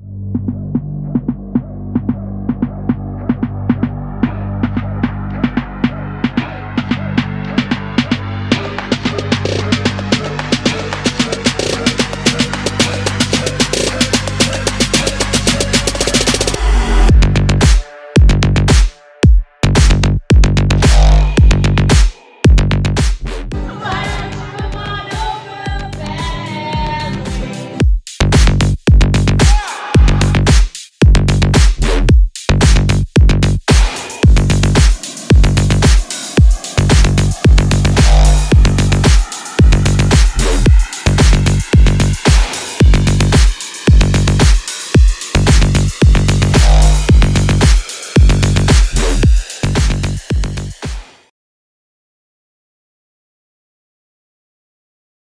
you